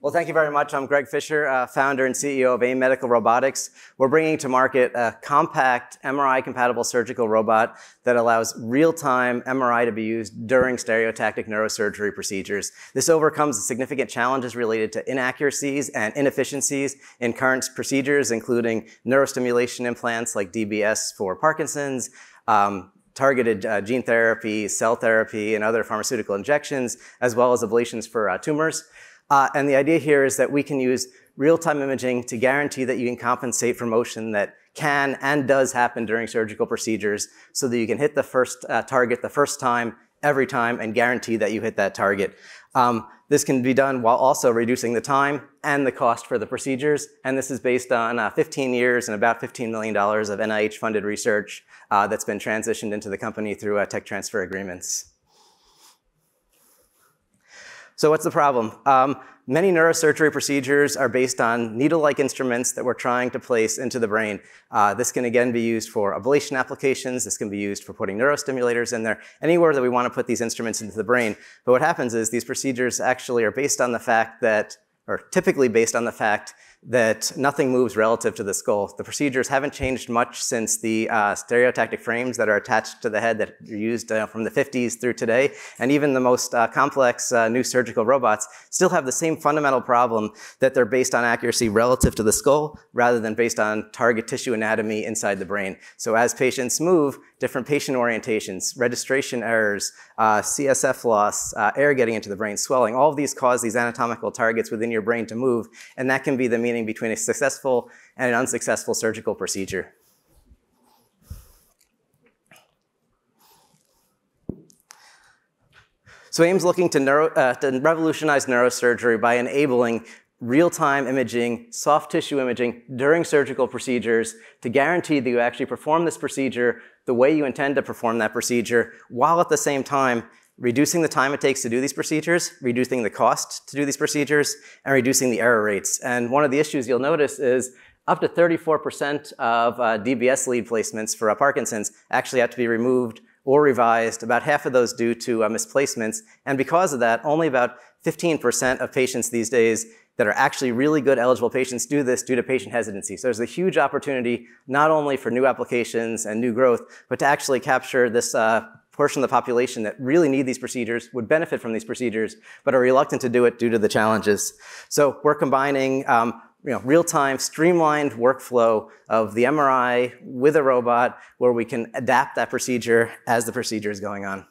Well, thank you very much. I'm Greg Fischer, uh, founder and CEO of AIM Medical Robotics. We're bringing to market a compact MRI-compatible surgical robot that allows real-time MRI to be used during stereotactic neurosurgery procedures. This overcomes significant challenges related to inaccuracies and inefficiencies in current procedures, including neurostimulation implants like DBS for Parkinson's, um, targeted uh, gene therapy, cell therapy, and other pharmaceutical injections, as well as ablations for uh, tumors. Uh, and the idea here is that we can use real-time imaging to guarantee that you can compensate for motion that can and does happen during surgical procedures so that you can hit the first uh, target the first time, every time, and guarantee that you hit that target. Um, this can be done while also reducing the time and the cost for the procedures. And this is based on uh, 15 years and about $15 million of NIH-funded research uh, that's been transitioned into the company through uh, tech transfer agreements. So what's the problem? Um, many neurosurgery procedures are based on needle-like instruments that we're trying to place into the brain. Uh, this can again be used for ablation applications. This can be used for putting neurostimulators in there, anywhere that we want to put these instruments into the brain. But what happens is these procedures actually are based on the fact that, or typically based on the fact that nothing moves relative to the skull. The procedures haven't changed much since the uh, stereotactic frames that are attached to the head that are used uh, from the 50s through today. And even the most uh, complex uh, new surgical robots still have the same fundamental problem that they're based on accuracy relative to the skull rather than based on target tissue anatomy inside the brain. So as patients move, different patient orientations, registration errors, uh, CSF loss, uh, air getting into the brain, swelling, all of these cause these anatomical targets within your brain to move. And that can be the meaning between a successful and an unsuccessful surgical procedure. So AIM's looking to, neuro, uh, to revolutionize neurosurgery by enabling real-time imaging, soft tissue imaging during surgical procedures to guarantee that you actually perform this procedure the way you intend to perform that procedure, while at the same time reducing the time it takes to do these procedures, reducing the cost to do these procedures, and reducing the error rates. And one of the issues you'll notice is up to 34% of uh, DBS lead placements for uh, Parkinson's actually have to be removed or revised, about half of those due to uh, misplacements. And because of that, only about 15% of patients these days that are actually really good eligible patients do this due to patient hesitancy. So there's a huge opportunity not only for new applications and new growth, but to actually capture this uh, portion of the population that really need these procedures, would benefit from these procedures, but are reluctant to do it due to the challenges. So we're combining um, you know, real-time, streamlined workflow of the MRI with a robot where we can adapt that procedure as the procedure is going on.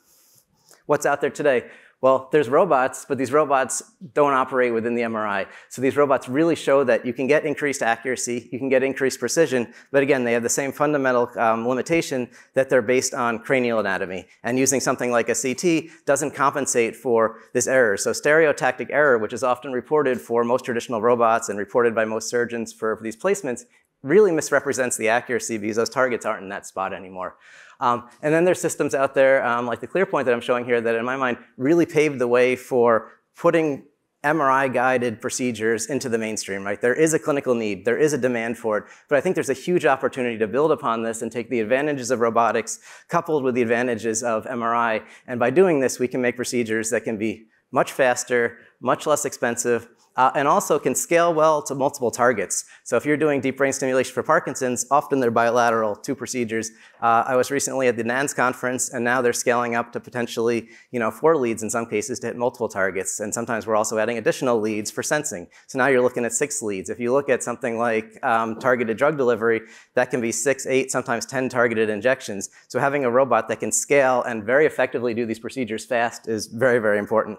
What's out there today? Well, there's robots, but these robots don't operate within the MRI. So these robots really show that you can get increased accuracy, you can get increased precision, but again, they have the same fundamental um, limitation that they're based on cranial anatomy. And using something like a CT doesn't compensate for this error. So stereotactic error, which is often reported for most traditional robots and reported by most surgeons for, for these placements, really misrepresents the accuracy because those targets aren't in that spot anymore. Um, and then there's systems out there um, like the ClearPoint that I'm showing here that in my mind really paved the way for putting MRI-guided procedures into the mainstream, right? There is a clinical need, there is a demand for it, but I think there's a huge opportunity to build upon this and take the advantages of robotics coupled with the advantages of MRI. And by doing this, we can make procedures that can be much faster, much less expensive, uh, and also can scale well to multiple targets. So if you're doing deep brain stimulation for Parkinson's, often they're bilateral, two procedures. Uh, I was recently at the NANS conference, and now they're scaling up to potentially you know, four leads in some cases to hit multiple targets. And sometimes we're also adding additional leads for sensing. So now you're looking at six leads. If you look at something like um, targeted drug delivery, that can be six, eight, sometimes 10 targeted injections. So having a robot that can scale and very effectively do these procedures fast is very, very important.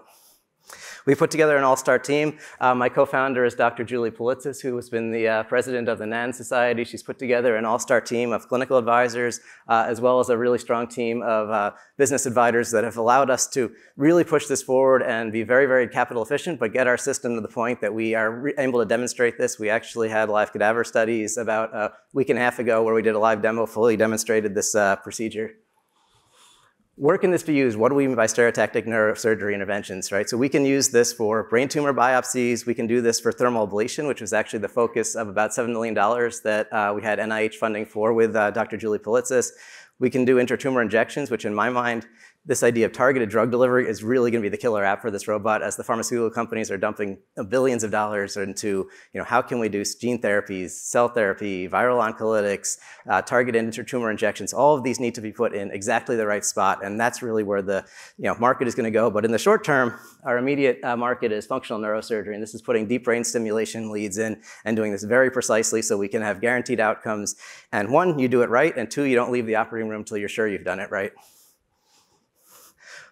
We put together an all-star team. Uh, my co-founder is Dr. Julie Pilitsis, who has been the uh, president of the NAN Society. She's put together an all-star team of clinical advisors, uh, as well as a really strong team of uh, business advisors that have allowed us to really push this forward and be very, very capital efficient, but get our system to the point that we are able to demonstrate this. We actually had live cadaver studies about a week and a half ago where we did a live demo, fully demonstrated this uh, procedure where can this be used? What do we mean by stereotactic neurosurgery interventions, right? So we can use this for brain tumor biopsies. We can do this for thermal ablation, which was actually the focus of about $7 million that uh, we had NIH funding for with uh, Dr. Julie Pilitsis. We can do intratumor injections, which in my mind this idea of targeted drug delivery is really going to be the killer app for this robot as the pharmaceutical companies are dumping billions of dollars into, you know, how can we do gene therapies, cell therapy, viral oncolytics, uh, targeted intratumor injections. All of these need to be put in exactly the right spot, and that's really where the you know, market is going to go. But in the short term, our immediate uh, market is functional neurosurgery, and this is putting deep brain stimulation leads in and doing this very precisely so we can have guaranteed outcomes. And one, you do it right, and two, you don't leave the operating room until you're sure you've done it right.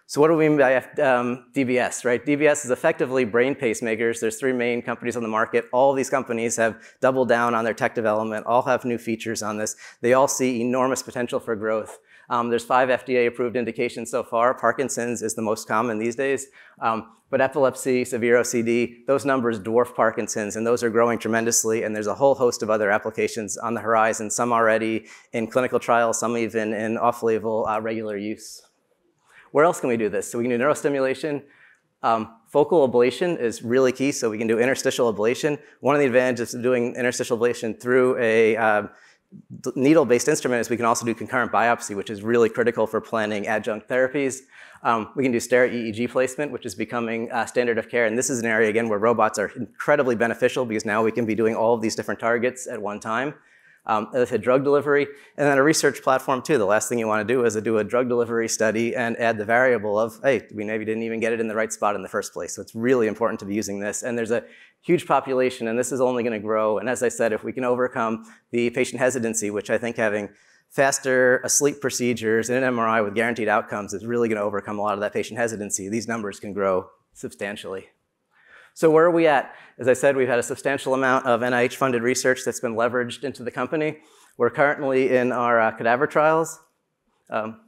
So what do we mean by um, DBS, right? DBS is effectively brain pacemakers. There's three main companies on the market. All these companies have doubled down on their tech development, all have new features on this. They all see enormous potential for growth. Um, there's five FDA-approved indications so far. Parkinson's is the most common these days. Um, but epilepsy, severe OCD, those numbers dwarf Parkinson's, and those are growing tremendously. And there's a whole host of other applications on the horizon, some already in clinical trials, some even in off-label uh, regular use. Where else can we do this? So we can do neurostimulation. Um, focal ablation is really key, so we can do interstitial ablation. One of the advantages of doing interstitial ablation through a uh, needle-based instrument is we can also do concurrent biopsy, which is really critical for planning adjunct therapies. Um, we can do stereo EEG placement, which is becoming uh, standard of care. And this is an area, again, where robots are incredibly beneficial because now we can be doing all of these different targets at one time um, a drug delivery, and then a research platform too. The last thing you want to do is to do a drug delivery study and add the variable of, hey, we maybe didn't even get it in the right spot in the first place. So it's really important to be using this. And there's a huge population, and this is only going to grow. And as I said, if we can overcome the patient hesitancy, which I think having faster asleep procedures and an MRI with guaranteed outcomes is really going to overcome a lot of that patient hesitancy. These numbers can grow substantially. So where are we at? As I said, we've had a substantial amount of NIH-funded research that's been leveraged into the company. We're currently in our uh, cadaver trials. Um,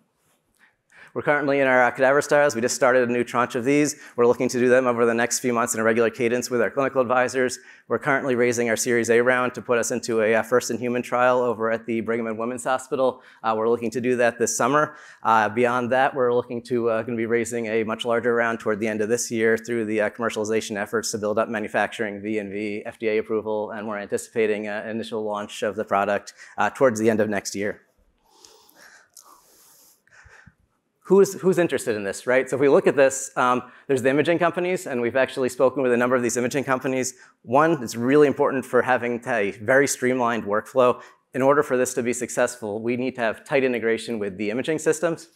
we're currently in our cadaver trials. We just started a new tranche of these. We're looking to do them over the next few months in a regular cadence with our clinical advisors. We're currently raising our Series A round to put us into a first-in-human trial over at the Brigham and Women's Hospital. Uh, we're looking to do that this summer. Uh, beyond that, we're looking to uh, going to be raising a much larger round toward the end of this year through the uh, commercialization efforts to build up manufacturing, V&V, FDA approval, and we're anticipating an initial launch of the product uh, towards the end of next year. Who's, who's interested in this, right? So if we look at this, um, there's the imaging companies, and we've actually spoken with a number of these imaging companies. One, it's really important for having a very streamlined workflow. In order for this to be successful, we need to have tight integration with the imaging systems.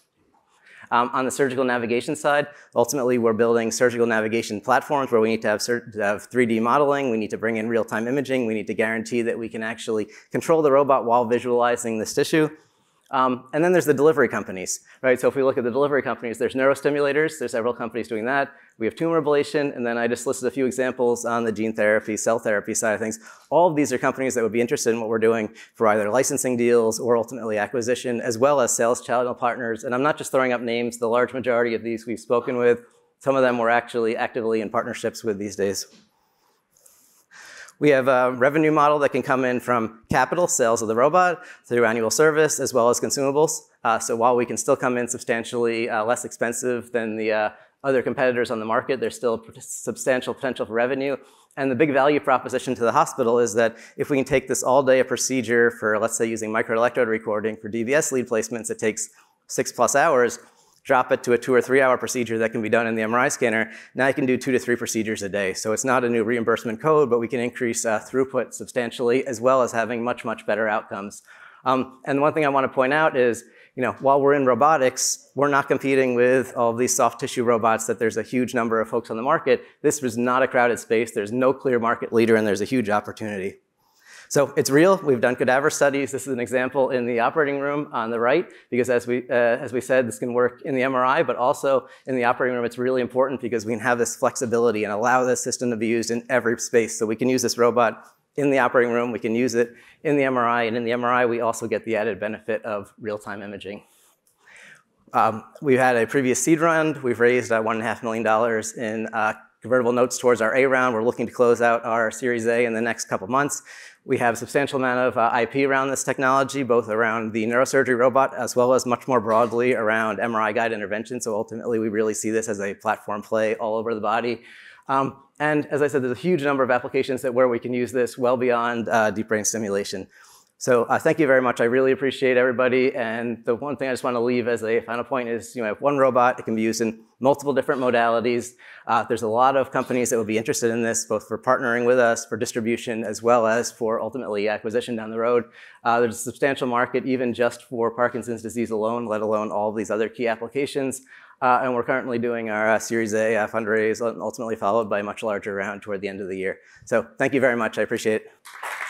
Um, on the surgical navigation side, ultimately we're building surgical navigation platforms where we need to have, have 3D modeling, we need to bring in real-time imaging, we need to guarantee that we can actually control the robot while visualizing this tissue. Um, and then there's the delivery companies, right? So if we look at the delivery companies, there's neurostimulators. There's several companies doing that. We have tumor ablation, and then I just listed a few examples on the gene therapy, cell therapy side of things. All of these are companies that would be interested in what we're doing for either licensing deals or ultimately acquisition, as well as sales channel partners. And I'm not just throwing up names. The large majority of these we've spoken with. Some of them we're actually actively in partnerships with these days. We have a revenue model that can come in from capital, sales of the robot, through annual service, as well as consumables. Uh, so while we can still come in substantially uh, less expensive than the uh, other competitors on the market, there's still substantial potential for revenue. And the big value proposition to the hospital is that if we can take this all day a procedure for, let's say, using microelectrode recording for DBS lead placements, it takes six plus hours drop it to a two or three hour procedure that can be done in the MRI scanner, now you can do two to three procedures a day. So it's not a new reimbursement code, but we can increase uh, throughput substantially as well as having much, much better outcomes. Um, and one thing I want to point out is, you know, while we're in robotics, we're not competing with all these soft tissue robots that there's a huge number of folks on the market. This was not a crowded space. There's no clear market leader and there's a huge opportunity. So it's real. We've done cadaver studies. This is an example in the operating room on the right, because as we, uh, as we said, this can work in the MRI, but also in the operating room, it's really important because we can have this flexibility and allow this system to be used in every space. So we can use this robot in the operating room, we can use it in the MRI, and in the MRI, we also get the added benefit of real-time imaging. Um, we've had a previous seed round. We've raised uh, $1.5 million in uh, convertible notes towards our A round. We're looking to close out our Series A in the next couple months. We have a substantial amount of uh, IP around this technology, both around the neurosurgery robot as well as much more broadly around MRI guide intervention. So ultimately, we really see this as a platform play all over the body. Um, and as I said, there's a huge number of applications that where we can use this well beyond uh, deep brain stimulation. So uh, thank you very much. I really appreciate everybody. And the one thing I just want to leave as a final point is, you know, one robot. It can be used in multiple different modalities. Uh, there's a lot of companies that will be interested in this, both for partnering with us, for distribution, as well as for ultimately acquisition down the road. Uh, there's a substantial market even just for Parkinson's disease alone, let alone all these other key applications. Uh, and we're currently doing our uh, Series A uh, fundraise, ultimately followed by a much larger round toward the end of the year. So thank you very much. I appreciate it.